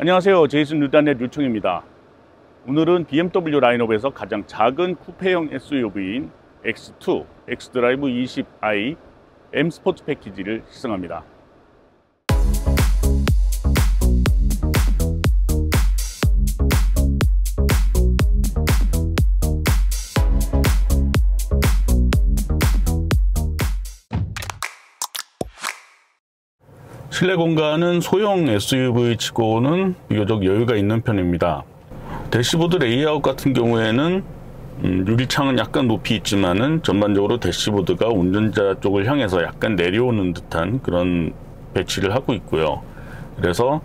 안녕하세요. 제이슨 루단의 류청입니다. 오늘은 BMW 라인업에서 가장 작은 쿠페형 SUV인 X2, X드라이브 20i M 스포츠 패키지를 시승합니다. 실내 공간은 소형 SUV 치고는 비교적 여유가 있는 편입니다. 대시보드 레이아웃 같은 경우에는 음, 유리창은 약간 높이 있지만은 전반적으로 대시보드가 운전자 쪽을 향해서 약간 내려오는 듯한 그런 배치를 하고 있고요. 그래서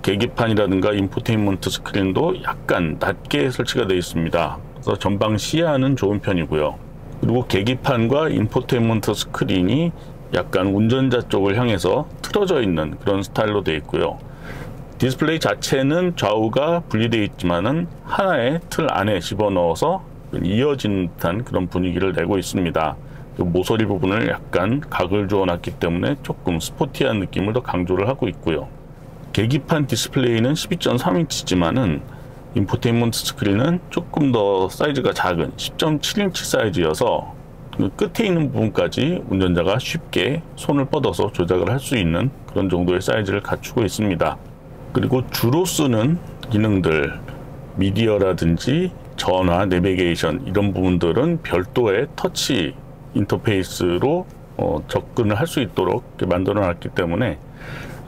계기판이라든가 인포테인먼트 스크린도 약간 낮게 설치가 되어 있습니다. 그래서 전방 시야는 좋은 편이고요. 그리고 계기판과 인포테인먼트 스크린이 약간 운전자 쪽을 향해서 틀어져 있는 그런 스타일로 되어 있고요. 디스플레이 자체는 좌우가 분리되어 있지만은 하나의 틀 안에 집어넣어서 이어진 듯한 그런 분위기를 내고 있습니다. 모서리 부분을 약간 각을 주어놨기 때문에 조금 스포티한 느낌을 더 강조를 하고 있고요. 계기판 디스플레이는 12.3인치지만은 인포테인먼트 스크린은 조금 더 사이즈가 작은 10.7인치 사이즈여서 그 끝에 있는 부분까지 운전자가 쉽게 손을 뻗어서 조작을 할 수 있는 그런 정도의 사이즈를 갖추고 있습니다. 그리고 주로 쓰는 기능들, 미디어라든지 전화, 내비게이션 이런 부분들은 별도의 터치 인터페이스로 어, 접근을 할 수 있도록 만들어 놨기 때문에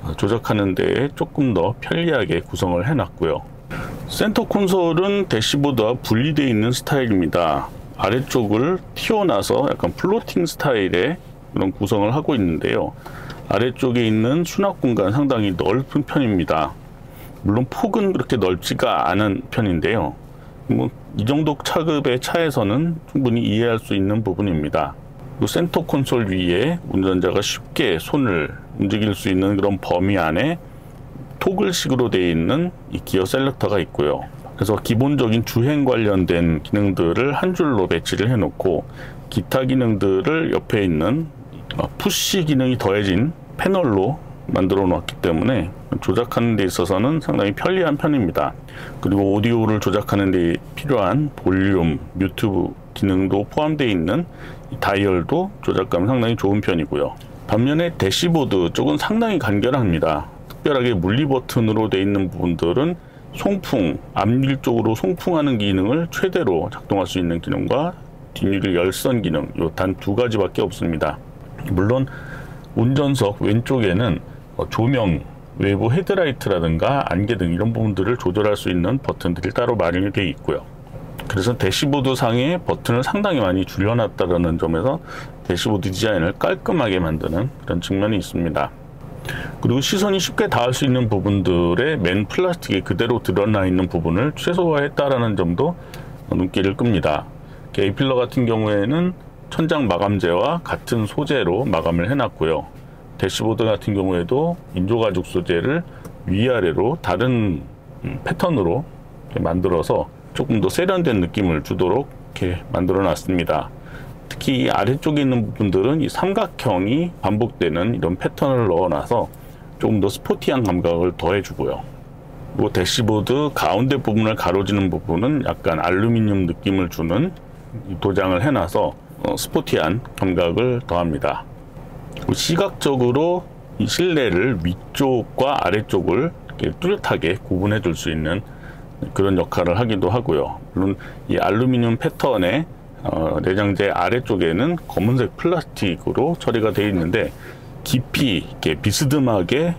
어, 조작하는 데에 조금 더 편리하게 구성을 해 놨고요. 센터 콘솔은 대시보드와 분리되어 있는 스타일입니다. 아래쪽을 띄워놔서 약간 floating 스타일의 그런 구성을 하고 있는데요. 아래쪽에 있는 수납 공간 상당히 넓은 편입니다. 물론 폭은 그렇게 넓지가 않은 편인데요. 뭐 이 정도 차급의 차에서는 충분히 이해할 수 있는 부분입니다. center console 위에 운전자가 쉽게 손을 움직일 수 있는 그런 범위 안에 토글식으로 되어 있는 이 기어 selector가 있고요. 그래서 기본적인 주행 관련된 기능들을 한 줄로 배치를 해놓고 기타 기능들을 옆에 있는 어, push 기능이 더해진 패널로 만들어 놓았기 때문에 조작하는 데 있어서는 상당히 편리한 편입니다. 그리고 오디오를 조작하는 데 필요한 볼륨, mute 기능도 포함되어 있는 다이얼도 조작감 상당히 좋은 편이고요. 반면에 대시보드 쪽은 상당히 간결합니다. 특별하게 물리 버튼으로 되어 있는 부분들은 송풍, 앞일 쪽으로 송풍하는 기능을 최대로 작동할 수 있는 기능과 뒷유리 열선 기능 이단두 가지밖에 없습니다. 물론 운전석 왼쪽에는 조명, 외부 헤드라이트라든가 안개 등 이런 부분들을 조절할 수 있는 버튼들이 따로 마련이 되어 있고요. 그래서 대시보드 상에 버튼을 상당히 많이 줄여놨다는 점에서 대시보드 디자인을 깔끔하게 만드는 그런 측면이 있습니다. 그리고 시선이 쉽게 닿을 수 있는 부분들의 맨 플라스틱이 그대로 드러나 있는 부분을 최소화했다라는 점도 눈길을 끕니다. A필러 같은 경우에는 천장 마감재와 같은 소재로 마감을 해놨고요. 대시보드 같은 경우에도 인조가죽 소재를 위아래로 다른 음, 패턴으로 만들어서 조금 더 세련된 느낌을 주도록 이렇게 만들어 놨습니다. 특히 아래쪽에 있는 부분들은 이 삼각형이 반복되는 이런 패턴을 넣어놔서 조금 더 스포티한 감각을 더해주고요. 그리고 대시보드 가운데 부분을 가로지는 부분은 약간 알루미늄 느낌을 주는 도장을 해놔서 어, 스포티한 감각을 더합니다. 시각적으로 이 실내를 위쪽과 아래쪽을 뚜렷하게 구분해 줄 수 있는 그런 역할을 하기도 하고요. 물론 이 알루미늄 패턴의 어, 내장재 아래쪽에는 검은색 플라스틱으로 처리가 되어 있는데 깊이 이렇게 비스듬하게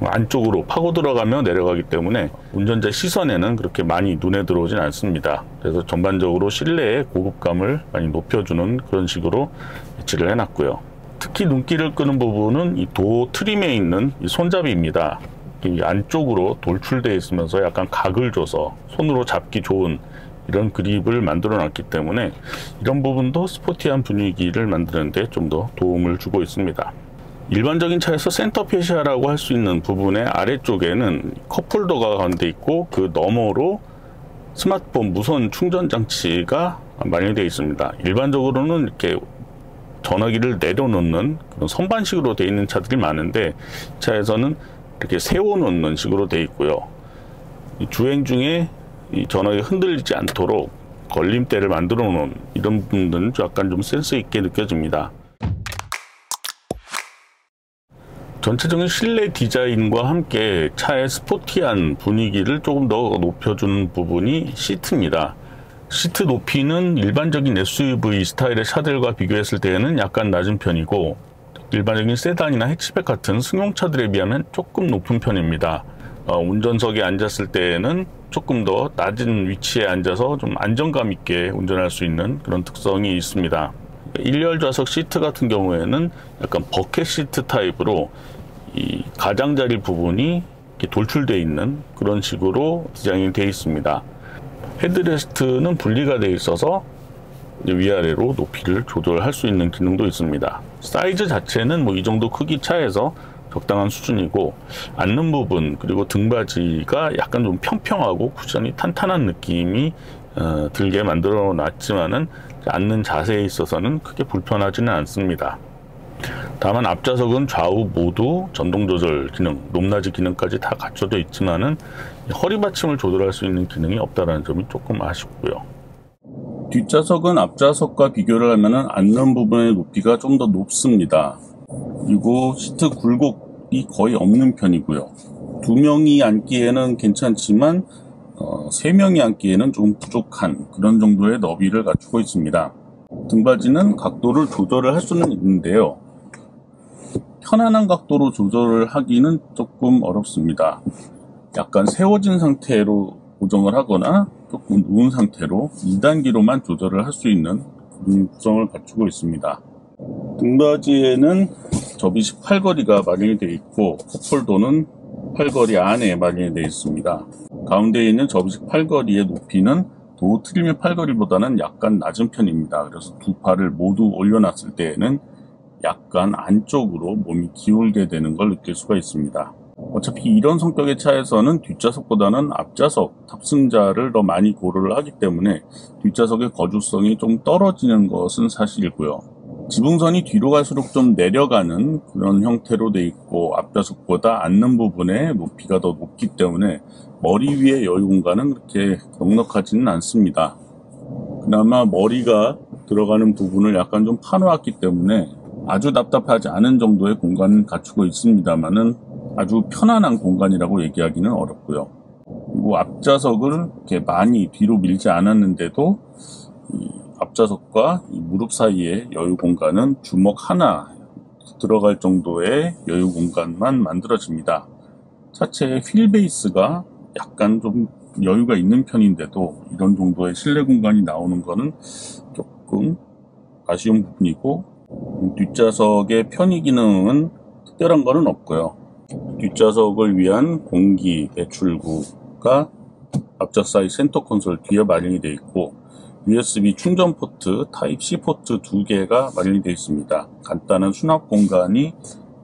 안쪽으로 파고 들어가며 내려가기 때문에 운전자 시선에는 그렇게 많이 눈에 들어오진 않습니다. 그래서 전반적으로 실내의 고급감을 많이 높여주는 그런 식으로 배치를 해놨고요. 특히 눈길을 끄는 부분은 이 도 트림에 있는 이 손잡이입니다. 이 안쪽으로 돌출되어 있으면서 약간 각을 줘서 손으로 잡기 좋은 이런 그립을 만들어 놨기 때문에 이런 부분도 스포티한 분위기를 만드는데 좀 더 도움을 주고 있습니다. 일반적인 차에서 center fascia라고 할 수 있는 부분의 아래쪽에는 cup holder가 가운데 있고 그 너머로 스마트폰 무선 충전 장치가 마련되어 있습니다. 일반적으로는 이렇게 전화기를 내려놓는 그런 선반식으로 되어 있는 차들이 많은데 차에서는 이렇게 세워놓는 식으로 되어 있고요. 이 주행 중에 이 전원이 흔들리지 않도록 걸림대를 만들어 놓은 이런 부분들은 약간 좀 센스 있게 느껴집니다. 전체적인 실내 디자인과 함께 차의 스포티한 분위기를 조금 더 높여주는 부분이 시트입니다. 시트 높이는 일반적인 SUV 스타일의 차들과 비교했을 때에는 약간 낮은 편이고 일반적인 세단이나 해치백 같은 승용차들에 비하면 조금 높은 편입니다. 어, 운전석에 앉았을 때에는 조금 더 낮은 위치에 앉아서 좀 안정감 있게 운전할 수 있는 그런 특성이 있습니다. 1열 좌석 시트 같은 경우에는 약간 bucket seat 타입으로 이 가장자리 부분이 돌출되어 있는 그런 식으로 디자인이 되어 있습니다. headrest는 분리가 되어 있어서 위아래로 높이를 조절할 수 있는 기능도 있습니다. 사이즈 자체는 뭐 이 정도 크기 차에서 적당한 수준이고 앉는 부분 그리고 등받이가 약간 좀 평평하고 쿠션이 탄탄한 느낌이 어, 들게 만들어 놨지만은 앉는 자세에 있어서는 크게 불편하지는 않습니다. 다만 앞좌석은 좌우 모두 전동 조절 기능, 높낮이 기능까지 다 갖춰져 있지만은 허리 받침을 조절할 수 있는 기능이 없다는 점이 조금 아쉽고요. 뒷좌석은 앞좌석과 비교를 하면 앉는 부분의 높이가 좀 더 높습니다. 그리고 시트 굴곡이 거의 없는 편이고요. 두 명이 앉기에는 괜찮지만 어, 세 명이 앉기에는 좀 부족한 그런 정도의 너비를 갖추고 있습니다. 등받이는 각도를 조절을 할 수는 있는데요. 편안한 각도로 조절을 하기는 조금 어렵습니다. 약간 세워진 상태로 고정을 하거나 조금 누운 상태로 2단계로만 조절을 할 수 있는 구성을 갖추고 있습니다. 등받이에는 접이식 팔걸이가 마련이 되어 있고 컵홀더는 팔걸이 안에 마련이 되어 있습니다. 가운데에 있는 접이식 팔걸이의 높이는 도 트림의 팔걸이보다는 약간 낮은 편입니다. 그래서 두 팔을 모두 올려놨을 때에는 약간 안쪽으로 몸이 기울게 되는 걸 느낄 수가 있습니다. 어차피 이런 성격의 차에서는 뒷좌석보다는 앞좌석 탑승자를 더 많이 고려를 하기 때문에 뒷좌석의 거주성이 좀 떨어지는 것은 사실이고요. 지붕선이 뒤로 갈수록 좀 내려가는 그런 형태로 돼 있고 앞좌석보다 앉는 부분의 높이가 더 높기 때문에 머리 위에 여유 공간은 그렇게 넉넉하지는 않습니다. 그나마 머리가 들어가는 부분을 약간 좀 파놓았기 때문에 아주 답답하지 않은 정도의 공간을 갖추고 있습니다만은 아주 편안한 공간이라고 얘기하기는 어렵고요. 그리고 앞좌석을 이렇게 많이 뒤로 밀지 않았는데도 앞좌석과 무릎 사이의 여유 공간은 주먹 하나 들어갈 정도의 여유 공간만 만들어집니다. 차체의 휠 베이스가 약간 좀 여유가 있는 편인데도 이런 정도의 실내 공간이 나오는 것은 조금 아쉬운 부분이고 뒷좌석의 편의 기능은 특별한 것은 없고요. 뒷좌석을 위한 공기 배출구가 앞좌석 사이 center console 뒤에 마련이 되어 있고 USB 충전 포트, type C 포트 두 개가 마련이 되어 있습니다. 간단한 수납 공간이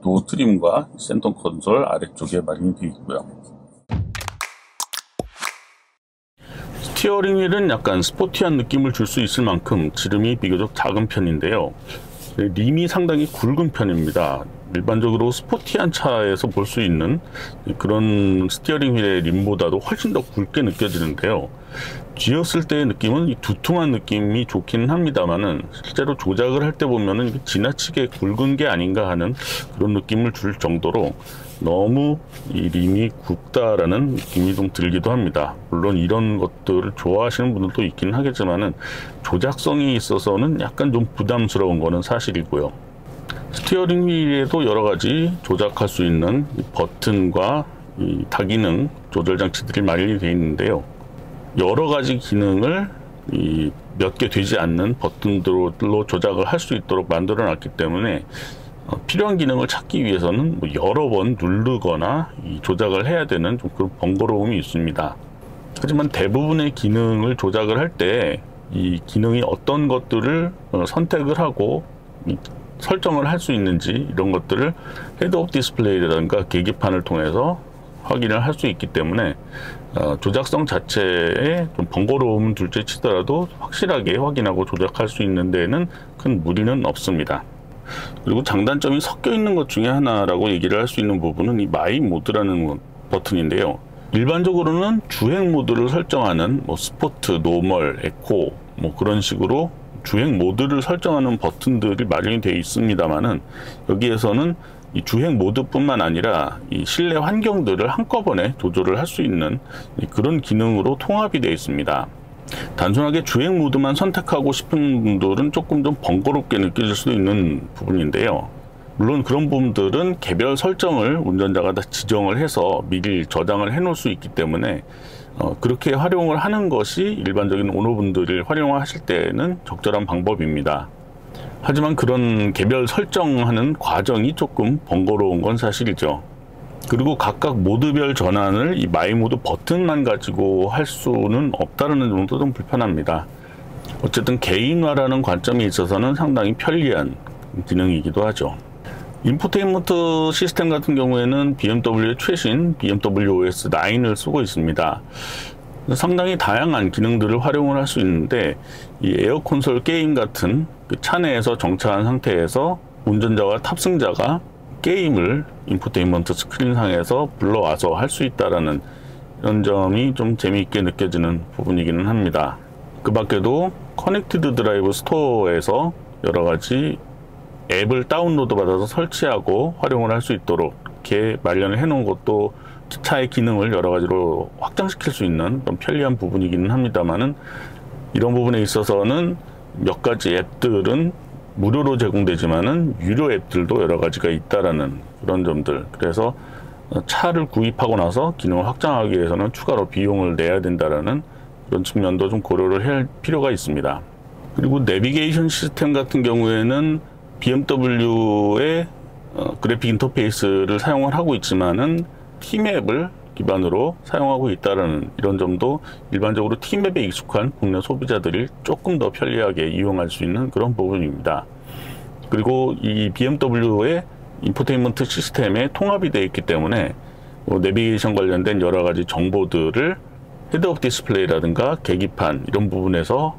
door trim과 center console 아래쪽에 마련이 되어 있고요. steering wheel은 약간 스포티한 느낌을 줄 수 있을 만큼 지름이 비교적 작은 편인데요. 림이 상당히 굵은 편입니다. 일반적으로 스포티한 차에서 볼 수 있는 그런 steering wheel의 림보다도 훨씬 더 굵게 느껴지는데요. 쥐었을 때의 느낌은 이 두툼한 느낌이 좋기는 합니다만은 실제로 조작을 할 때 보면은 지나치게 굵은 게 아닌가 하는 그런 느낌을 줄 정도로 너무 이 림이 굵다라는 느낌이 좀 들기도 합니다. 물론 이런 것들을 좋아하시는 분들도 있긴 하겠지만은 조작성이 있어서는 약간 좀 부담스러운 거는 사실이고요. steering wheel에도 여러 가지 조작할 수 있는 버튼과 이 다기능 조절 장치들이 마련이 되어 있는데요. 여러 가지 기능을 몇개 되지 않는 버튼들로 조작을 할 수 있도록 만들어 놨기 때문에 어, 필요한 기능을 찾기 위해서는 뭐 여러 번 누르거나 조작을 해야 되는 좀 그런 번거로움이 있습니다. 하지만 대부분의 기능을 조작을 할 때 이 기능이 어떤 것들을 어, 선택을 하고 설정을 할 수 있는지 이런 것들을 head-up display라든가 계기판을 통해서 확인을 할 수 있기 때문에 어, 조작성 자체에 좀 번거로움은 둘째 치더라도 확실하게 확인하고 조작할 수 있는 데에는 큰 무리는 없습니다. 그리고 장단점이 섞여 있는 것 중에 하나라고 얘기를 할 수 있는 부분은 이 My Mode라는 버튼인데요. 일반적으로는 주행 모드를 설정하는 뭐 Sport, Normal, Eco 뭐 그런 식으로 주행 모드를 설정하는 버튼들이 마련이 되어 있습니다만은 여기에서는 이 주행 모드뿐만 아니라 이 실내 환경들을 한꺼번에 조절을 할 수 있는 그런 기능으로 통합이 되어 있습니다. 단순하게 주행 모드만 선택하고 싶은 분들은 조금 좀 번거롭게 느껴질 수도 있는 부분인데요. 물론 그런 부분들은 개별 설정을 운전자가 다 지정을 해서 미리 저장을 해 놓을 수 있기 때문에 어, 그렇게 활용을 하는 것이 일반적인 오너분들이 활용하실 때는 적절한 방법입니다. 하지만 그런 개별 설정하는 과정이 조금 번거로운 건 사실이죠. 그리고 각각 모드별 전환을 이 My Mode 버튼만 가지고 할 수는 없다는 점도 좀 불편합니다. 어쨌든 개인화라는 관점이 있어서는 상당히 편리한 기능이기도 하죠. 인포테인먼트 시스템 같은 경우에는 BMW의 최신 BMW OS 9을 쓰고 있습니다. 상당히 다양한 기능들을 활용을 할 수 있는데 이 AirConsole 게임 같은 그 차 내에서 정차한 상태에서 운전자와 탑승자가 게임을 인포테인먼트 스크린상에서 불러와서 할 수 있다라는 이런 점이 좀 재미있게 느껴지는 부분이기는 합니다. 그 밖에도 ConnectedDrive Store에서 여러 가지 앱을 다운로드 받아서 설치하고 활용을 할 수 있도록 이렇게 마련을 해 놓은 것도 차의 기능을 여러 가지로 확장시킬 수 있는 편리한 부분이기는 합니다만은 이런 부분에 있어서는 몇 가지 앱들은 무료로 제공되지만은 유료 앱들도 여러 가지가 있다라는 그런 점들 그래서 차를 구입하고 나서 기능을 확장하기 위해서는 추가로 비용을 내야 된다라는 그런 측면도 좀 고려를 할 필요가 있습니다. 그리고 내비게이션 시스템 같은 경우에는 BMW의 어, 그래픽 인터페이스를 사용을 하고 있지만은 T맵을 기반으로 사용하고 있다는 이런 점도 일반적으로 T맵에 익숙한 국내 소비자들이 조금 더 편리하게 이용할 수 있는 그런 부분입니다. 그리고 이 BMW의 infotainment 시스템에 통합이 되어 있기 때문에 뭐 내비게이션 관련된 여러 가지 정보들을 head-up display라든가 계기판 이런 부분에서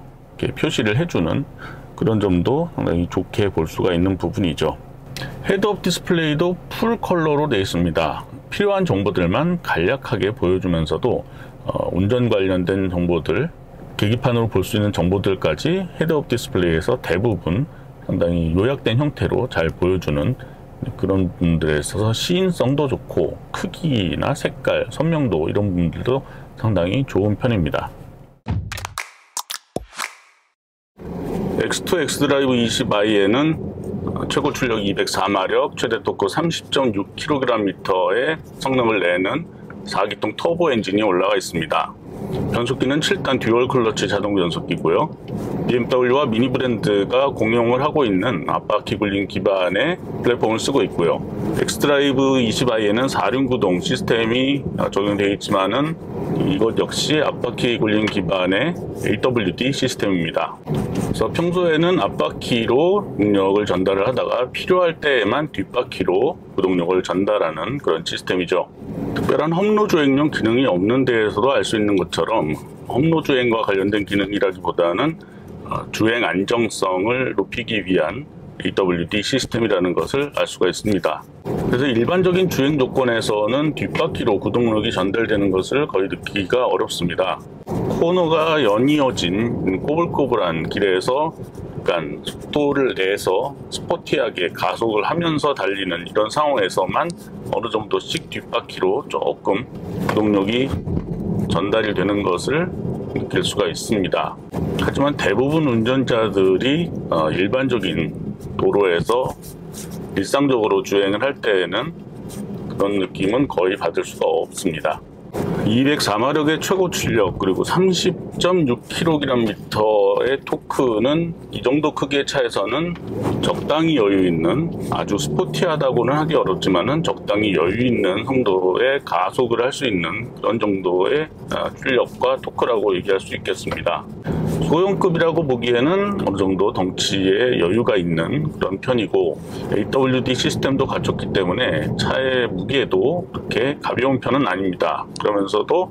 표시를 해주는 그런 점도 상당히 좋게 볼 수가 있는 부분이죠. head-up display도 full color로 되어 있습니다. 필요한 정보들만 간략하게 보여주면서도 어, 운전 관련된 정보들, 계기판으로 볼 수 있는 정보들까지 head-up display에서 대부분 상당히 요약된 형태로 잘 보여주는 그런 부분들에 있어서 시인성도 좋고 크기나 색깔, 선명도 이런 부분들도 상당히 좋은 편입니다. X2 xDrive 20i에는 최고 출력 204마력, 최대 토크 30.6kgm의 성능을 내는 4기통 터보 엔진이 올라가 있습니다. 변속기는 7단 dual 클러치 자동 변속기고요. BMW와 미니 브랜드가 공용을 하고 있는 앞바퀴 굴림 기반의 플랫폼을 쓰고 있고요. xDrive 20i에는 4륜 구동 시스템이 적용되어 있지만은 이것 역시 앞바퀴 굴림 기반의 AWD 시스템입니다. 그래서 평소에는 앞바퀴로 동력을 전달을 하다가 필요할 때에만 뒷바퀴로 구동력을 전달하는 그런 시스템이죠. 특별한 험로 주행용 기능이 없는 데에서도 알 수 있는 것처럼 험로 주행과 관련된 기능이라기보다는 어, 주행 안정성을 높이기 위한 AWD 시스템이라는 것을 알 수가 있습니다. 그래서 일반적인 주행 조건에서는 뒷바퀴로 구동력이 전달되는 것을 거의 느끼기가 어렵습니다. 코너가 연이어진 꼬불꼬불한 길에서 약간 속도를 내서 스포티하게 가속을 하면서 달리는 이런 상황에서만 어느 정도씩 뒷바퀴로 조금 구동력이 전달이 되는 것을 느낄 수가 있습니다. 하지만 대부분 운전자들이 어, 일반적인 도로에서 일상적으로 주행을 할 때에는 그런 느낌은 거의 받을 수가 없습니다. 204마력의 최고 출력 그리고 30.6kgm의 토크는 이 정도 크기의 차에서는 적당히 여유 있는 아주 스포티하다고는 하기 어렵지만은 적당히 여유 있는 정도의 가속을 할 수 있는 그런 정도의 아, 출력과 토크라고 얘기할 수 있겠습니다. 소형급이라고 보기에는 어느 정도 덩치에 여유가 있는 그런 편이고 AWD 시스템도 갖췄기 때문에 차의 무게도 그렇게 가벼운 편은 아닙니다. 그러면서도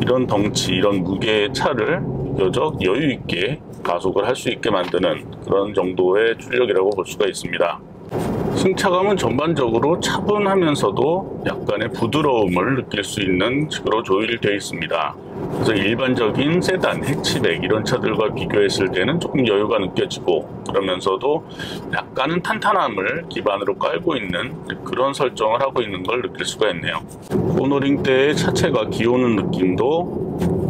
이런 덩치, 이런 무게의 차를 비교적 여유 있게 가속을 할 수 있게 만드는 그런 정도의 출력이라고 볼 수가 있습니다. 승차감은 전반적으로 차분하면서도 약간의 부드러움을 느낄 수 있는 식으로 조율이 되어 있습니다. 그래서 일반적인 세단, 해치백 이런 차들과 비교했을 때는 조금 여유가 느껴지고 그러면서도 약간은 탄탄함을 기반으로 깔고 있는 그런 설정을 하고 있는 걸 느낄 수가 있네요. 코너링 때 차체가 기우는 느낌도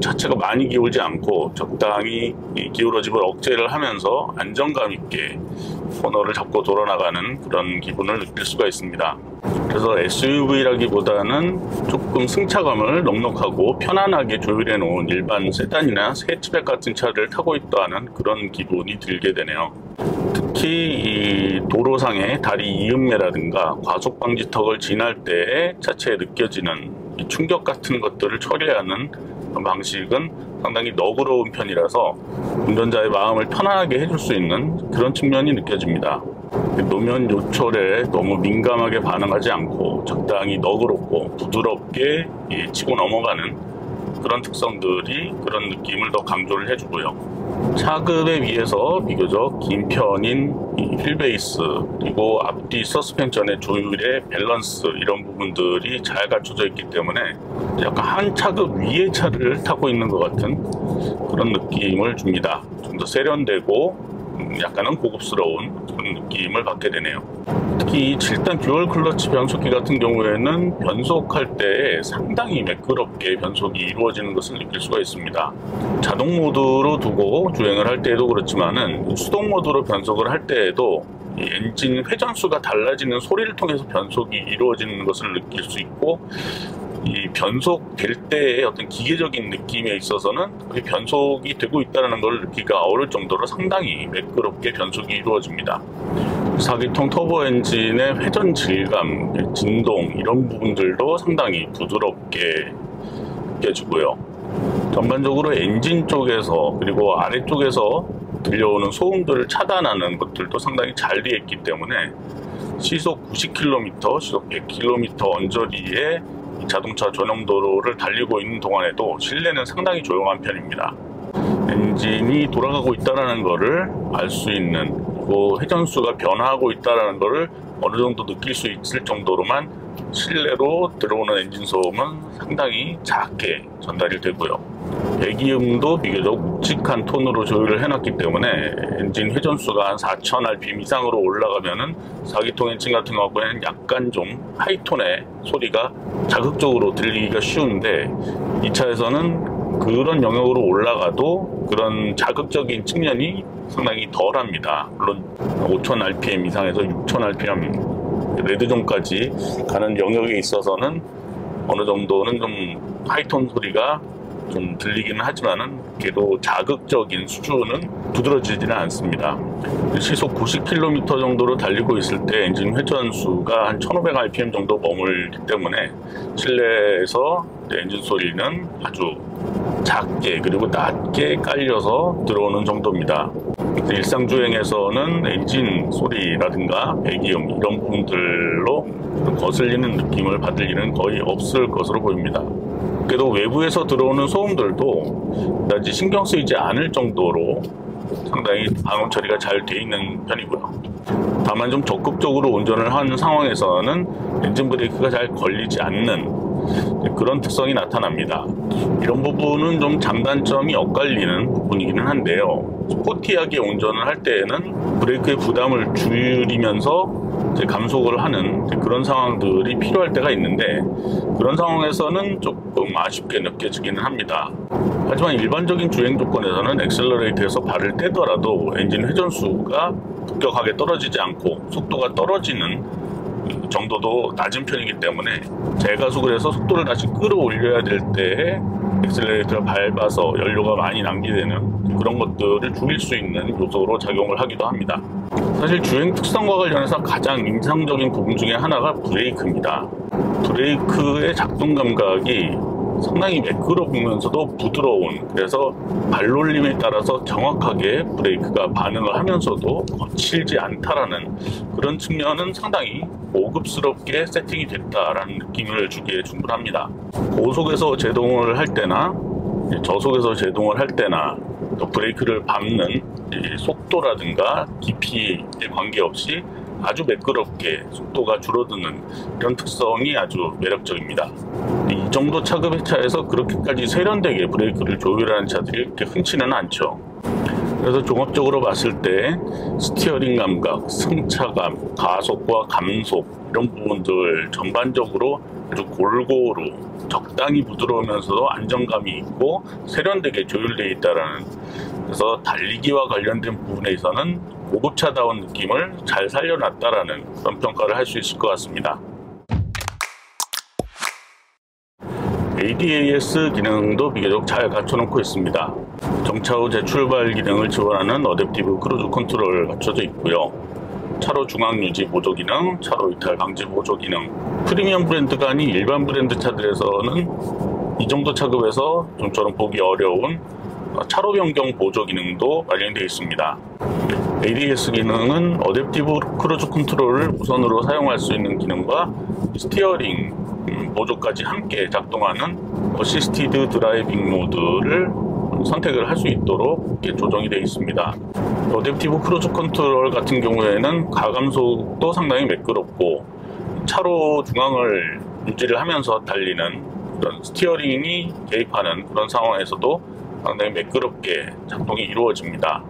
차체가 많이 기울지 않고 적당히 기울어짐을 억제를 하면서 안정감 있게 코너를 잡고 돌아나가는 그런 기분을 느낄 수가 있습니다. 그래서 SUV라기보다는 조금 승차감을 넉넉하고 편안하게 조율해 놓은 일반 세단이나 해치백 같은 차를 타고 있다는 그런 기분이 들게 되네요. 특히 이 도로상의 다리 이음매라든가 과속 방지턱을 지날 때 차체에 느껴지는 충격 같은 것들을 처리하는 방식은 상당히 너그러운 편이라서 운전자의 마음을 편안하게 해줄 수 있는 그런 측면이 느껴집니다. 노면 요철에 너무 민감하게 반응하지 않고 적당히 너그럽고 부드럽게 치고 넘어가는 그런 특성들이 그런 느낌을 더 강조를 해주고요. 차급에 비해서 비교적 긴 편인 휠베이스 그리고 앞뒤 서스펜션의 조율의 밸런스 이런 부분들이 잘 갖춰져 있기 때문에 약간 한 차급 위의 차를 타고 있는 것 같은 그런 느낌을 줍니다. 좀 더 세련되고 약간은 고급스러운 그런 느낌을 받게 되네요. 특히 7단 dual 클러치 변속기 같은 경우에는 변속할 때 상당히 매끄럽게 변속이 이루어지는 것을 느낄 수가 있습니다. 자동 모드로 두고 주행을 할 때에도 그렇지만은 수동 모드로 변속을 할 때에도 엔진 회전수가 달라지는 소리를 통해서 변속이 이루어지는 것을 느낄 수 있고 이 변속 될 때의 어떤 기계적인 느낌에 있어서는 변속이 되고 있다는 걸 느끼기가 어려울 정도로 상당히 매끄럽게 변속이 이루어집니다. 4기통 터보 엔진의 회전 질감, 진동 이런 부분들도 상당히 부드럽게 느껴지고요. 전반적으로 엔진 쪽에서 그리고 아래쪽에서 들려오는 소음들을 차단하는 것들도 상당히 잘 되어 있기 때문에 시속 90km, 시속 100km 언저리에 자동차 전용 도로를 달리고 있는 동안에도 실내는 상당히 조용한 편입니다. 엔진이 돌아가고 있다는 것을 알 수 있는 그리고 회전수가 변화하고 있다는 것을 어느 정도 느낄 수 있을 정도로만 실내로 들어오는 엔진 소음은 상당히 작게 전달이 되고요. 배기음도 비교적 묵직한 톤으로 조율을 해놨기 때문에 엔진 회전수가 한 4000rpm 이상으로 올라가면은 4기통 엔진 같은 경우에는 약간 좀 하이톤의 소리가 자극적으로 들리기가 쉬운데 이 차에서는 그런 영역으로 올라가도 그런 자극적인 측면이 상당히 덜합니다. 물론 5000rpm 이상에서 6000rpm 레드존까지 가는 영역에 있어서는 어느 정도는 좀 하이톤 소리가 좀 들리기는 하지만은 그래도 자극적인 수준은 두드러지지는 않습니다. 시속 90km 정도로 달리고 있을 때 엔진 회전수가 한 1500rpm 정도 머물기 때문에 실내에서 엔진 소리는 아주 작게 그리고 낮게 깔려서 들어오는 정도입니다. 일상 주행에서는 엔진 소리라든가 배기음 이런 부분들로 거슬리는 느낌을 받을 일은 거의 없을 것으로 보입니다. 그래도 외부에서 들어오는 소음들도 그다지 신경 쓰이지 않을 정도로 상당히 방음 처리가 잘 돼 있는 편이고요. 다만 좀 적극적으로 운전을 하는 상황에서는 엔진 브레이크가 잘 걸리지 않는 그런 특성이 나타납니다. 이런 부분은 좀 장단점이 엇갈리는 부분이기는 한데요. 스포티하게 운전을 할 때에는 브레이크의 부담을 줄이면서 감속을 하는 그런 상황들이 필요할 때가 있는데 그런 상황에서는 조금 아쉽게 느껴지기는 합니다. 하지만 일반적인 주행 조건에서는 액셀러레이터에서 발을 떼더라도 엔진 회전수가 급격하게 떨어지지 않고 속도가 떨어지는 정도도 낮은 편이기 때문에 재가속을 해서 속도를 다시 끌어올려야 될 때 액셀러레이터를 밟아서 연료가 많이 낭비되는 그런 것들을 줄일 수 있는 요소로 작용을 하기도 합니다. 사실 주행 특성과 관련해서 가장 인상적인 부분 중에 하나가 브레이크입니다. 브레이크의 작동 감각이 상당히 매끄러우면서도 부드러운 그래서 발놀림에 따라서 정확하게 브레이크가 반응을 하면서도 거칠지 않다라는 그런 측면은 상당히 고급스럽게 세팅이 됐다라는 느낌을 주기에 충분합니다. 고속에서 제동을 할 때나 저속에서 제동을 할 때나 또 브레이크를 밟는 속도라든가 깊이에 관계없이 아주 매끄럽게 속도가 줄어드는 이런 특성이 아주 매력적입니다. 이 정도 차급의 차에서 그렇게까지 세련되게 브레이크를 조율하는 차들이 그렇게 흔치는 않죠. 그래서 종합적으로 봤을 때 steering 감각, 승차감, 가속과 감속 이런 부분들 전반적으로 아주 골고루 적당히 부드러우면서도 안정감이 있고 세련되게 조율되어 있다라는 그래서 달리기와 관련된 부분에서는 고급차다운 느낌을 잘 살려놨다라는 그런 평가를 할 수 있을 것 같습니다. ADAS 기능도 비교적 잘 갖춰놓고 있습니다. 정차 후 재출발 기능을 지원하는 adaptive cruise control 갖춰져 있고요. 차로 중앙 유지 보조 기능, 차로 이탈 방지 보조 기능. 프리미엄 브랜드가 아닌 일반 브랜드 차들에서는 이 정도 차급에서 좀처럼 보기 어려운 차로 변경 보조 기능도 마련되어 있습니다. ADAS 기능은 adaptive cruise control을 우선으로 사용할 수 있는 기능과 steering 음, 보조까지 함께 작동하는 assisted driving mode를 선택을 할 수 있도록 조정이 되어 있습니다. adaptive cruise control 같은 경우에는 가감속도 상당히 매끄럽고 차로 중앙을 유지를 하면서 달리는 그런 steering이 개입하는 그런 상황에서도 상당히 매끄럽게 작동이 이루어집니다.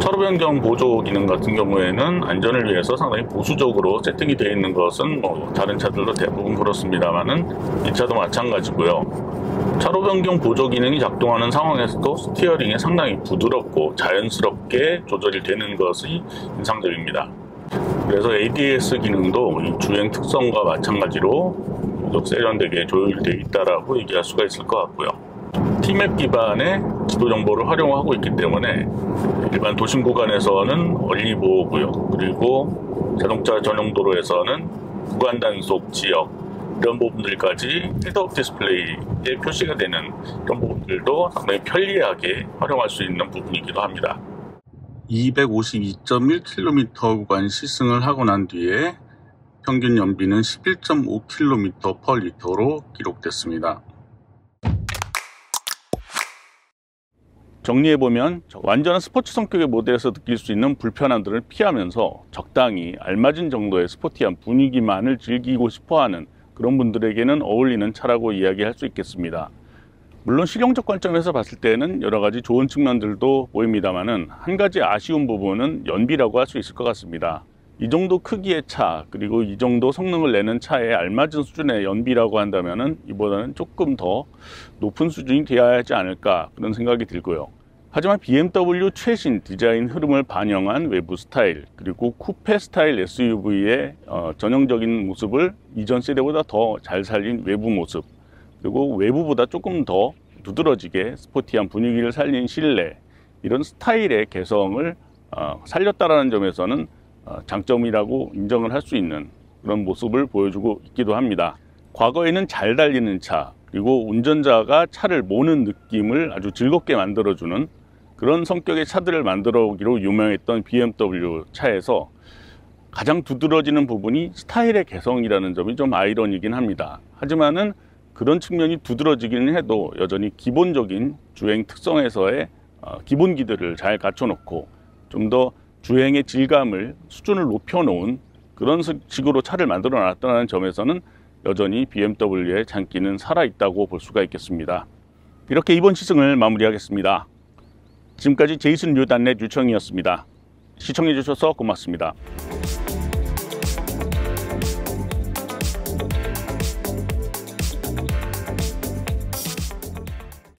차로 변경 보조 기능 같은 경우에는 안전을 위해서 상당히 보수적으로 세팅이 되어 있는 것은 뭐 다른 차들도 대부분 그렇습니다만은 이 차도 마찬가지고요. 차로 변경 보조 기능이 작동하는 상황에서도 steering이 상당히 부드럽고 자연스럽게 조절이 되는 것이 인상적입니다. 그래서 ADAS 기능도 이 주행 특성과 마찬가지로 세련되게 조율되어 있다라고 얘기할 수가 있을 것 같고요. T맵 기반의 지도 정보를 활용하고 있기 때문에 일반 도심 구간에서는 어린이 보호 구역 그리고 자동차 전용 도로에서는 구간 단속 지역 이런 부분들까지 head-up display에 표시가 되는 이런 부분들도 상당히 편리하게 활용할 수 있는 부분이기도 합니다. 252.1km 구간 시승을 하고 난 뒤에 평균 연비는 11.5km per 리터로 기록됐습니다. 정리해보면 완전한 스포츠 성격의 모델에서 느낄 수 있는 불편함들을 피하면서 적당히 알맞은 정도의 스포티한 분위기만을 즐기고 싶어하는 그런 분들에게는 어울리는 차라고 이야기할 수 있겠습니다. 물론 실용적 관점에서 봤을 때는 여러 가지 좋은 측면들도 보입니다만은 한 가지 아쉬운 부분은 연비라고 할 수 있을 것 같습니다. 이 정도 크기의 차 그리고 이 정도 성능을 내는 차에 알맞은 수준의 연비라고 한다면은 이보다는 조금 더 높은 수준이 되어야 하지 않을까 그런 생각이 들고요. 하지만 BMW 최신 디자인 흐름을 반영한 외부 스타일 그리고 쿠페 스타일 SUV의 어, 전형적인 모습을 이전 세대보다 더 잘 살린 외부 모습 그리고 외부보다 조금 더 두드러지게 스포티한 분위기를 살린 실내 이런 스타일의 개성을 어, 살렸다라는 점에서는 어, 장점이라고 인정을 할 수 있는 그런 모습을 보여주고 있기도 합니다. 과거에는 잘 달리는 차 그리고 운전자가 차를 모는 느낌을 아주 즐겁게 만들어주는 그런 성격의 차들을 만들어 오기로 유명했던 BMW 차에서 가장 두드러지는 부분이 스타일의 개성이라는 점이 좀 아이러니긴 합니다. 하지만은 그런 측면이 두드러지기는 해도 여전히 기본적인 주행 특성에서의 어, 기본기들을 잘 갖춰놓고 좀 더 주행의 질감을 수준을 높여놓은 그런 식으로 차를 만들어 놨다는 점에서는 여전히 BMW의 장기는 살아있다고 볼 수가 있겠습니다. 이렇게 이번 시승을 마무리하겠습니다. 지금까지 제이슨 뉴단넷 유청이었습니다. 시청해 주셔서 고맙습니다.